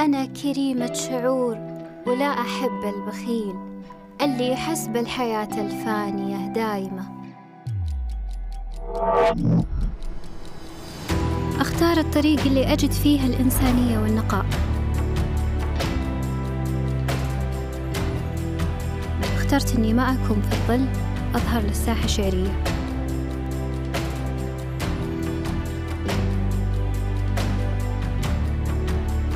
أنا كريمة شعور ولا أحب البخيل اللي يحس بالحياة الفانية دايمة. أختار الطريق اللي أجد فيه الإنسانية والنقاء. اخترت إني ما أكون في الظل أظهر للساحة شعرية.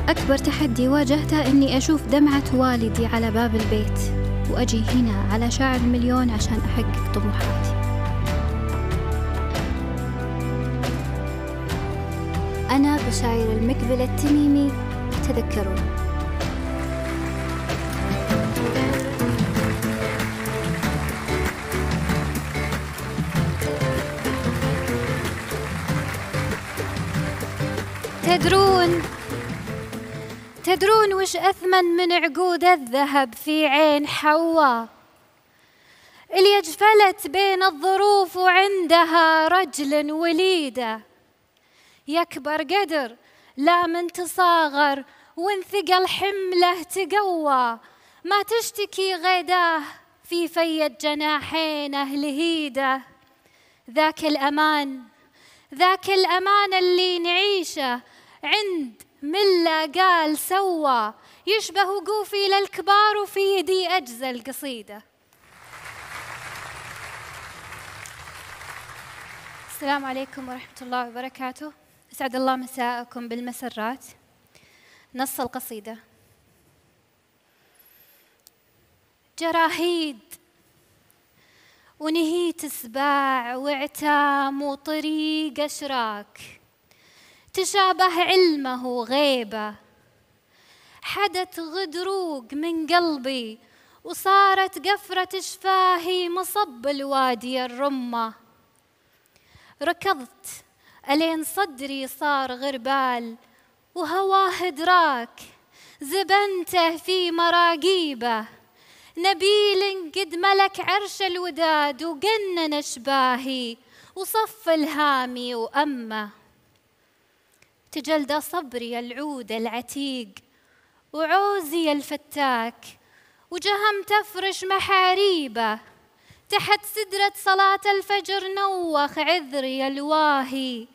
أكبر تحدي واجهته إني أشوف دمعة والدي على باب البيت وأجي هنا على شاعر المليون عشان أحقق طموحاتي. أنا بشاير المقبل التميمي تذكرون. تدرون تدرون وش أثمن من عقود الذهب في عين حواء؟ اللي اجفلت بين الظروف وعندها رجل وليدة يكبر قدر لا من تصاغر وانثقل حمله تقوى. ما تشتكي غيداه في في جناحينه لهيده ذاك الأمان ذاك الأمان اللي نعيشه عند ملا قال سوى يشبه وقوفي للكبار وفي يدي أجزى القصيدة. السلام عليكم ورحمة الله وبركاته. أسعد الله مساءكم بالمسرات. نص القصيدة. جراهيد ونهيت سباع وعتام وطريق أشراك. تشابه علمه غيبة. حدث غدروق من قلبي وصارت قفرة شفاهي مصب الوادي الرمة. ركضت ألين صدري صار غربال وهواه دراك زبنته في مراقيبة. نبيل قد ملك عرش الوداد وقنن أشباهي وصف الهامي تجلد صبري العود العتيق وعوزي الفتاك وجهم تفرش محاريبه تحت سدرة صلاة الفجر نوخ عذري الواهي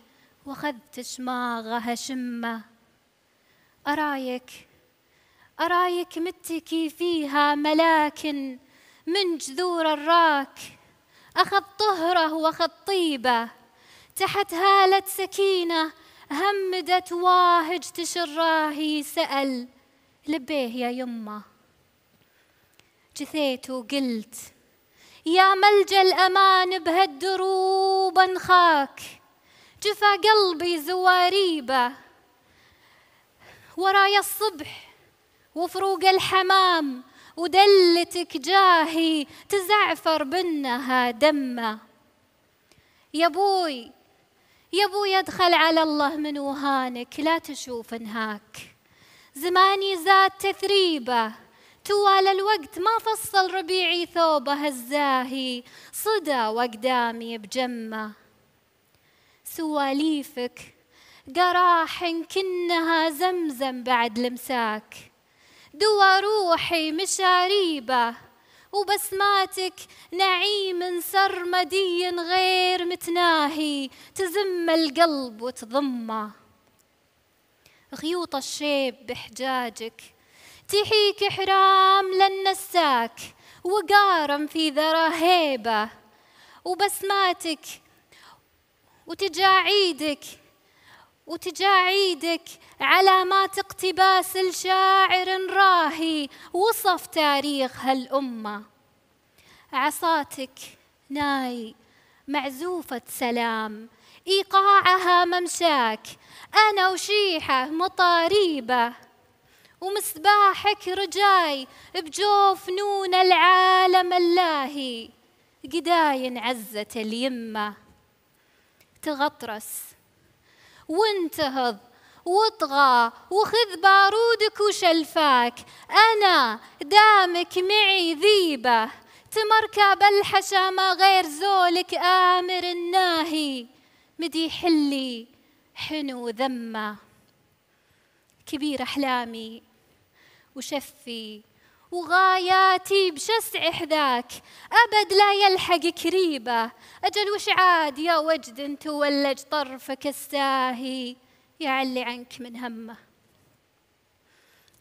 وخذت شماغها شمة. أرايك أرايك متكي فيها ملاكن من جذور الراك أخذ طهره وأخذ طيبه تحت هالة سكينة همدت واهج تشراهي سأل. لبيه يا يمه جثيت وقلت يا ملجا الأمان بهالدروب انخاك جفا قلبي زواريبه ورايا الصبح وفروق الحمام ودلتك جاهي تزعفر بنها دمه يا بوي يا أبوي ادخل على الله من وهانك لا تشوف انهاك. زماني زاد تثريبه توال الوقت ما فصل ربيعي ثوبه الزاهي صدى وقدامي بجمه. سواليفك قراح كنها زمزم بعد لمساك. دوا روحي مشاريبه وبسماتك نعيم سرمدي غير متناهي تزم القلب وتضمه. غيوط الشيب بحجاجك تحيك حرام للنساك وقارم في ذرى هيبة. وبسماتك وتجاعيدك وتجاعيدك علامات اقتباس الشاعر راهي وصف تاريخ هالأمة. عصاتك ناي معزوفة سلام إيقاعها ممشاك أنا وشيحة مطاريبة. ومسباحك رجاي بجوف نون العالم اللاهي قداين عزة اليمة. تغطرس وانتهض واطغى وخذ بارودك وشلفاك. أنا دامك معي ذيبة تمركب الحشا غير زولك آمر الناهي. مدي حلي حنو ذمة كبير أحلامي وشفي وغاياتي بشسع حذاك أبد لا يلحق كريبة. أجل وش عاد يا وجد تولج طرفك الساهي؟ يعلي عنك من همه.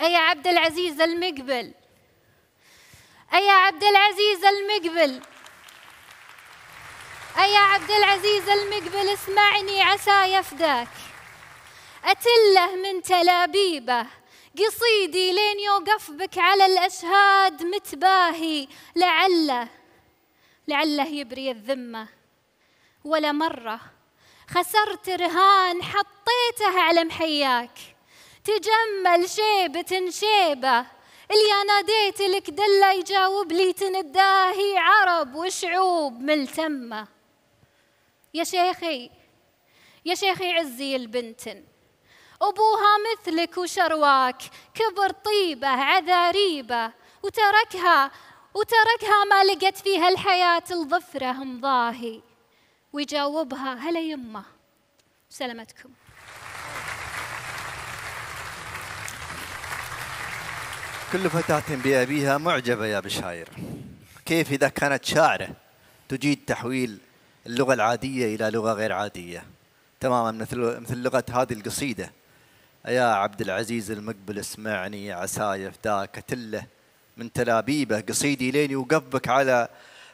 أي عبد العزيز المقبل؟ أي عبد العزيز المقبل؟ أي عبد العزيز المقبل؟ اسمعني عسى يفداك. أتله من تلابيبه. قصيدي لين يوقف بك على الأشهاد متباهي. لعله لعله يبري الذمة. ولا مرة خسرت رهان حطيته على محياك. تجمل شيبة شيبة. اللي ناديت لك دلة يجاوب لي تنداهي. عرب وشعوب ملتمة. يا شيخي يا شيخي عزي البنتن. أبوها مثلك وشرواك كبر طيبة عذاريبة وتركها وتركها ما لقت فيها الحياة الظفرة مضاهي ويجاوبها هلا يمه سلامتكم. كل فتاة بأبيها معجبة يا بشاير. كيف إذا كانت شاعرة تجيد تحويل اللغة العادية إلى لغة غير عادية؟ تماما مثل مثل لغة هذه القصيدة. يا عبد العزيز المقبل اسمعني عسى يفداك تله من تلابيبه. قصيدي لين يوقفك على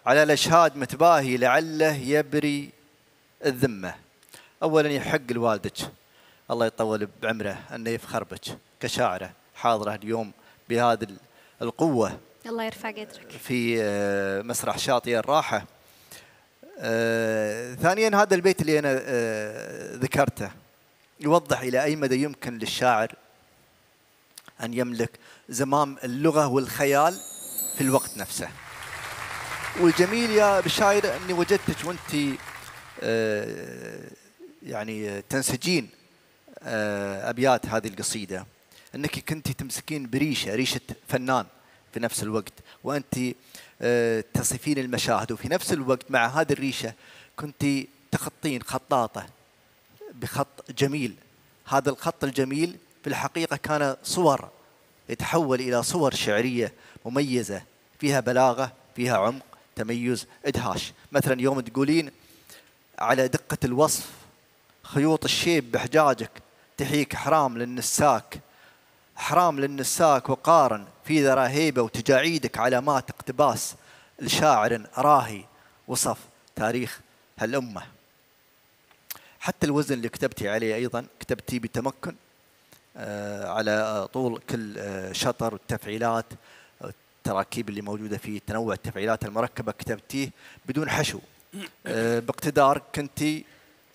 على الأشهاد متباهي لعله يبري الذمة. اولا يحق لوالدك الله يطول بعمره أنه يفخر بك كشاعره حاضره اليوم بهذه القوة. الله يرفع قدرك. في آه، مسرح شاطئ الراحة. آه، ثانيا هذا البيت اللي أنا آه، ذكرته. يوضح إلى أي مدى يمكن للشاعر أن يملك زمام اللغة والخيال في الوقت نفسه. والجميل يا بشاير أني وجدتك وأنت آه، يعني تنسجين آه، أبيات هذه القصيدة أنك كنت تمسكين بريشة ريشة فنان في نفس الوقت وأنت آه، تصفين المشاهد وفي نفس الوقت مع هذه الريشة كنت تخطين خطاطة بخط جميل. هذا الخط الجميل في الحقيقة كان صور يتحول إلى صور شعرية مميزة فيها بلاغة فيها عمق تميز إدهاش. مثلا يوم تقولين على دقة الوصف خيوط الشيب بحجاجك تحيك حرام للنساك حرام للنساك وقارن في ذرا هيبة وتجاعيدك علامات اقتباس لشاعر راهي وصف تاريخ هالأمة. حتى الوزن اللي كتبتي عليه أيضا كتبتي بتمكن آه، على طول كل آه، شطر والتفعيلات التراكيب اللي موجودة فيه تنوع التفعيلات المركبة كتبتيه بدون حشو. آه، باقتدار كنت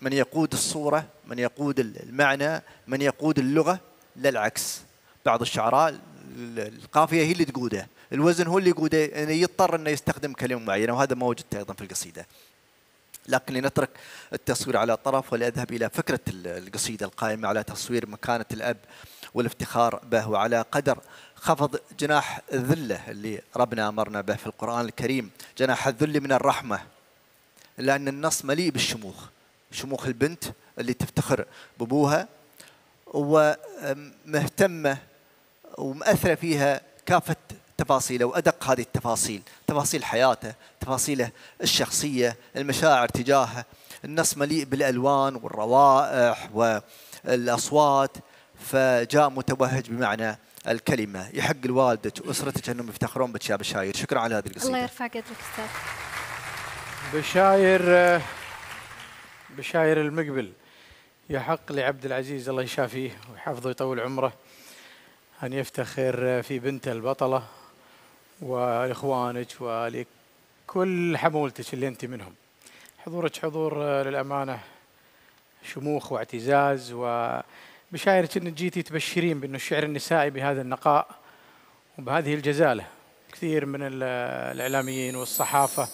من يقود الصورة من يقود المعنى من يقود اللغة لا العكس. بعض الشعراء القافية هي اللي تقوده الوزن هو اللي يقوده يعني يضطر إنه يستخدم كلمة معينة وهذا ما وجدته أيضا في القصيدة. لكن لنترك التصوير على طرف ولأذهب إلى فكرة القصيدة القائمة على تصوير مكانة الأب والافتخار به وعلى قدر خفض جناح الذلة اللي ربنا أمرنا به في القرآن الكريم. جناح الذل من الرحمة لأن النص مليء بالشموخ شموخ البنت اللي تفتخر بابوها ومهتمة ومأثرة فيها كافة تفاصيله وأدق هذه التفاصيل تفاصيل حياته تفاصيله الشخصية المشاعر تجاهه. النص مليء بالألوان والروائح والأصوات فجاء متوهج بمعنى الكلمة. يحق لوالدك وأسرتك أنهم يفتخرون بك يا بشاير شكرا على هذه القصيدة. الله يرفع قدرك أستاذ. بشاير بشاير المقبل. يحق لعبد العزيز الله يشافيه ويحفظه ويطول عمره أن يفتخر في بنته البطلة. ولاخوانك ولكل حمولتك اللي أنت منهم. حضورك حضور آه، للأمانة شموخ واعتزاز وبشايرك انك جيتي تبشرين بانه الشعر النسائي بهذا النقاء وبهذه الجزالة. كثير من الإعلاميين والصحافة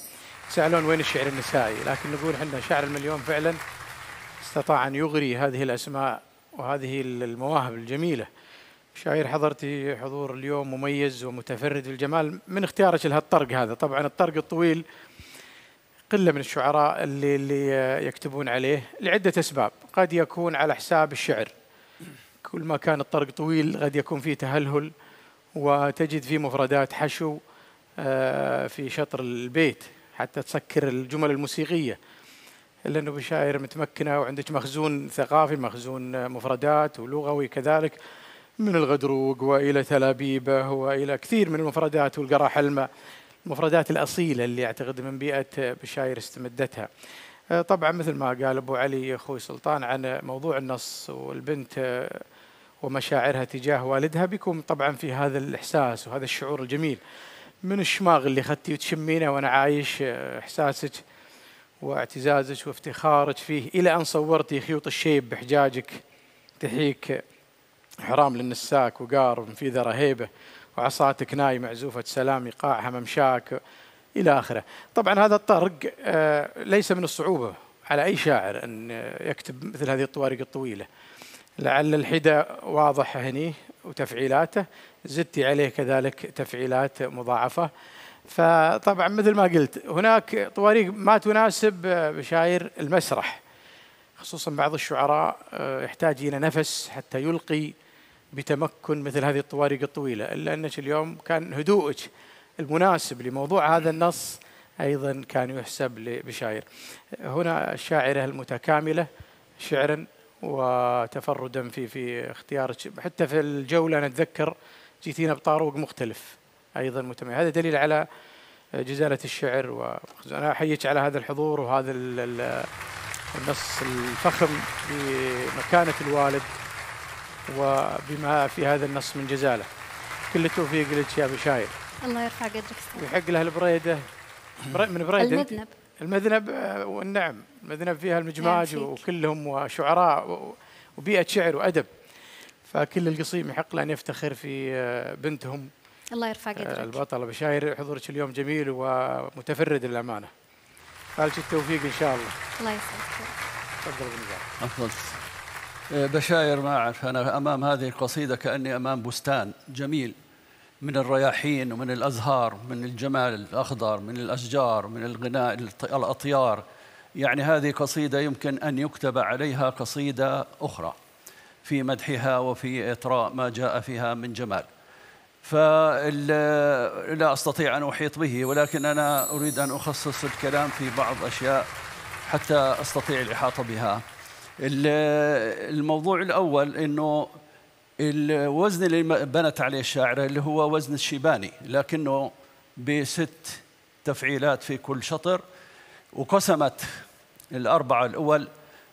يسألون وين الشعر النسائي لكن نقول إحنا شعر المليون فعلا استطاع أن يغري هذه الأسماء وهذه المواهب الجميلة. شاير حضرتي حضور اليوم مميز ومتفرد بالجمال من اختيارك لهالطرق هذا. طبعا الطرق الطويل قلة من الشعراء اللي اللي يكتبون عليه لعدة أسباب. قد يكون على حساب الشعر. كل ما كان الطرق طويل قد يكون فيه تهلهل وتجد فيه مفردات حشو آه، في شطر البيت حتى تسكر الجمل الموسيقية. إلا أنه بشاعر متمكنة وعندك مخزون ثقافي مخزون مفردات ولغوي كذلك. من الغدروق وإلى تلابيبه وإلى كثير من المفردات والقرا حلمة المفردات الأصيلة اللي أعتقد من بيئة بشاير استمدتها. آه، طبعا مثل ما قال أبو علي أخوي سلطان عن موضوع النص والبنت آه، ومشاعرها تجاه والدها بيكون طبعا في هذا الإحساس وهذا الشعور الجميل. من الشماغ اللي اخذتي وتشمينه وأنا عايش آه، إحساسك واعتزازك وافتخارك فيه إلى أن صورتي خيوط الشيب بحجاجك تحيك. حرام للنساك وقار في ذا رهيبة وعصاتك ناي معزوفة سلام إيقاعها ممشاك إلى آخره. طبعا هذا الطرق آه، ليس من الصعوبة على أي شاعر أن يكتب مثل هذه الطوارق الطويلة. لعل الحدى واضح هني وتفعيلاته زدتي عليه كذلك تفعيلات مضاعفة. فطبعا مثل ما قلت هناك طواريق ما تناسب بشاير المسرح خصوصا بعض الشعراء آه، يحتاج إلى نفس حتى يلقي بتمكن مثل هذه الطوارق الطويلة إلا أنك اليوم كان هدوءك المناسب لموضوع هذا النص أيضا كان يحسب لبشاير. هنا الشاعرة المتكاملة شعرا وتفردا في في اختيارك. حتى في الجولة نتذكر جيتينا بطاروق مختلف أيضا متميز. هذا دليل على جزالة الشعر وأنا أحييك على هذا الحضور وهذا النص الفخم بمكانة الوالد. وبما في هذا النص من جزاله. كل التوفيق لك يا بشاير الله يرفع قدرك ويحق له البريدة. من بريدة المذنب. المذنب آه، والنعم. المذنب فيها المجماج وكلهم وشعراء وبيئة شعر وأدب. فكل القصيم يحق له أن يفتخر في آه، بنتهم. الله يرفع قدرك. آه، البطله بشاير حضورك اليوم جميل ومتفرد للأمانة. فالك التوفيق إن شاء الله. الله يسعدك. تفضل أفضل. بشاير ما أعرف. أنا أمام هذه القصيدة كأني أمام بستان جميل. من الرياحين ومن الأزهار من الجمال الأخضر من الأشجار من الغناء الأطيار. يعني هذه قصيدة يمكن أن يكتب عليها قصيدة أخرى في مدحها وفي إطراء ما جاء فيها من جمال. فلا أستطيع أن أحيط به ولكن أنا أريد أن أخصص الكلام في بعض أشياء حتى أستطيع الإحاطة بها. الموضوع الأول أنه الوزن اللي بنت عليه الشاعرة اللي هو وزن الشيباني لكنه بست تفعيلات في كل شطر وقسمت الأربعة الأول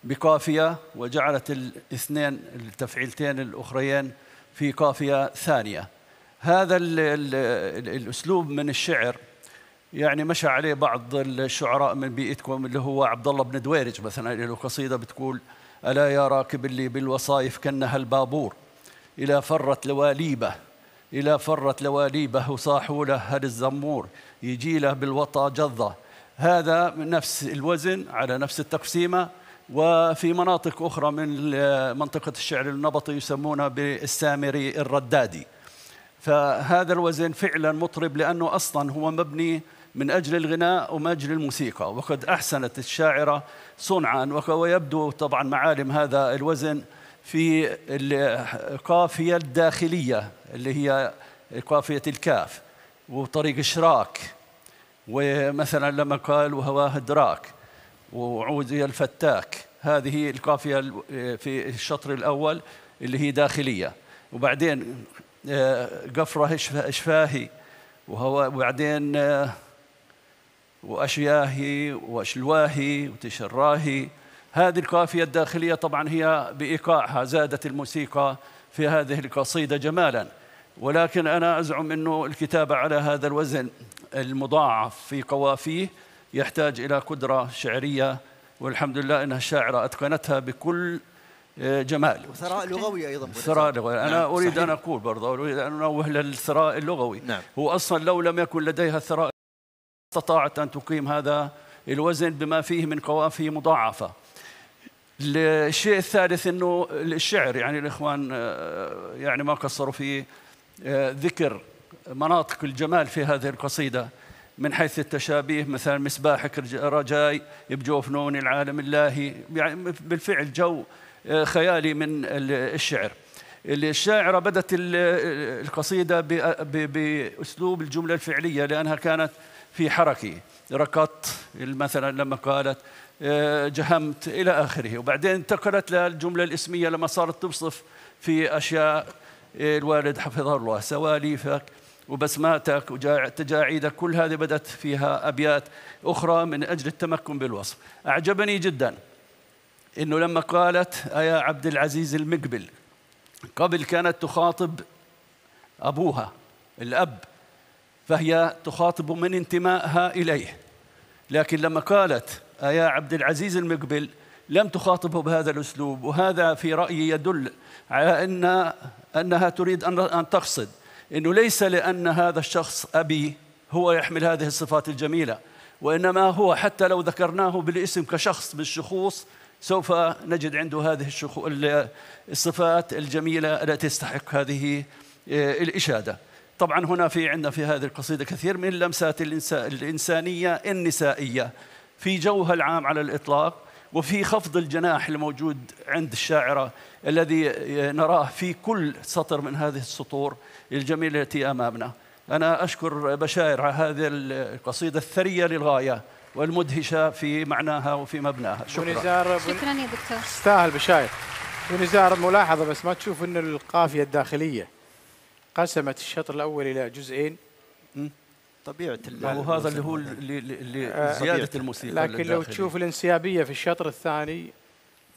بقافية وجعلت الاثنين التفعيلتين الأخريين في قافية ثانية. هذا ال ال الأسلوب من الشعر يعني مشى عليه بعض الشعراء من بيئتكم اللي هو عبد الله بن دويرج مثلا له قصيدة بتقول ألا يا راكب اللي بالوصايف كأنها البابور؟ إلى فرت لواليبة إلى فرت لواليبة وصاحوا له هل الزمور؟ يجي له بالوطا جظه هذا نفس الوزن على نفس التقسيمة وفي مناطق أخرى من منطقة الشعر النبطي يسمونها بالسامري الردادي. فهذا الوزن فعلا مطرب لأنه أصلا هو مبني من أجل الغناء ومن أجل الموسيقى. وقد أحسنت الشاعرة صنعا ويبدو طبعا معالم هذا الوزن في القافية الداخلية اللي هي قافية الكاف وطريق إشراك ومثلا لما قال وهواه دراك وعوزي الفتاك. هذه القافية في الشطر الأول اللي هي داخلية. وبعدين آه، قفرة إشفاهي وهو وبعدين آه، وأشياهي وأشلواهي وتشراهي. هذه القافية الداخلية طبعا هي بإيقاعها زادت الموسيقى في هذه القصيدة جمالا. ولكن أنا أزعم أنه الكتابة على هذا الوزن المضاعف في قوافيه يحتاج إلى قدرة شعرية. والحمد لله أنها الشاعرة أتقنتها بكل آه، جمال. وثراء لغوي أيضا. ثراء لغوي. أنا نعم أريد صحيح. ان أقول برضه أريد أن أنوه للثراء اللغوي. نعم. هو أصلا لو لم يكن لديها الثراء استطاعت أن تقيم هذا الوزن بما فيه من قوافي مضاعفة. الشيء الثالث أنه الشعر يعني الإخوان آه، يعني ما قصروا في آه، ذكر مناطق الجمال في هذه القصيدة من حيث التشابيه مثلا مصباحك رجاي بجوف نون العالم الله يعني بالفعل جو آه، خيالي من الشعر. الشاعرة بدت ال- القصيدة بأسلوب الجملة الفعلية لأنها كانت في حركة ركضت مثلا لما قالت آه، جهمت إلى آخره. وبعدين انتقلت للجملة الإسمية لما صارت توصف في أشياء آه، الوالد حفظه الله سواليفك وبسماتك وتجاعيدك كل هذه بدت فيها أبيات أخرى من أجل التمكن بالوصف. أعجبني جدا إنه لما قالت يا عبد العزيز المقبل قبل كانت تخاطب أبوها الأب. فهي تخاطب من انتمائها إليه لكن لما قالت يا عبد العزيز المقبل لم تخاطبه بهذا الأسلوب وهذا في رأيي يدل على أن أنها تريد أن تقصد إنه ليس لأن هذا الشخص أبي هو يحمل هذه الصفات الجميلة وإنما هو حتى لو ذكرناه بالاسم كشخص بالشخوص سوف نجد عنده هذه الصفات الجميلة التي تستحق هذه آه، الإشادة. طبعا هنا في عندنا في هذه القصيدة كثير من اللمسات الإنسا- الإنسانية النسائية في جوها العام على الإطلاق وفي خفض الجناح الموجود عند الشاعرة الذي نراه في كل سطر من هذه السطور الجميلة التي أمامنا. أنا أشكر بشاير على هذه القصيدة الثرية للغاية والمدهشه في معناها وفي مبناها. شكرا. شكرا يا دكتور تستاهل بشاير ونزار ملاحظة بس ما تشوف أن القافية الداخلية قسمت الشطر الأول إلى جزئين. طبيعة ال- وهذا اللي هو اللي, اللي آه، زياده الموسيقى لكن لو. تشوف الانسيابية في الشطر الثاني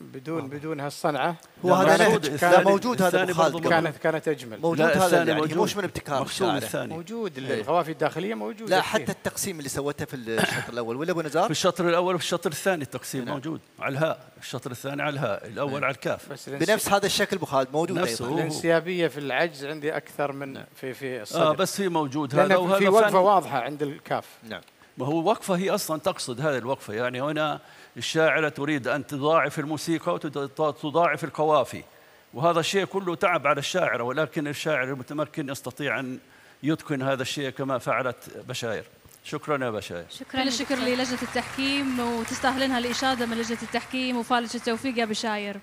بدون بدون هالصنعة. هو هذا نهج لا الثاني- موجود هذا أبو خالد. كانت كانت أجمل. موجود لا، هذا يعني موجود. مش من ابتكار الشاعر الثاني. موجود إيه. القوافي الداخلية موجودة لا فيه. حتى التقسيم اللي سوته في الشطر الأول. ولا أبو نزار؟ في الشطر الأول وفي الشطر الثاني التقسيم نعم. موجود. على الهاء. الشطر الثاني على الهاء. الأول على الكاف. بس بنفس هذا الشكل ابو خالد موجود نفسه. أيضا الانسيابية في العجز عندي أكثر من في في آه الصدر. بس هي موجود. هذا وهذا في وقفة فن. واضحة عند الكاف. نعم. هو وقفة هي أصلا تقصد هذه الوقفة. يعني هنا الشاعرة تريد أن تضاعف الموسيقى وتضاعف القوافي. وهذا الشيء كله تعب على الشاعرة ولكن الشاعر المتمكن يستطيع أن يتقن هذا الشيء كما فعلت بشاير. شكرا يا بشاير. شكرا. الشكر. للجنة التحكيم وتستاهلنها الإشادة من لجنة التحكيم وفالج التوفيق يا بشاير.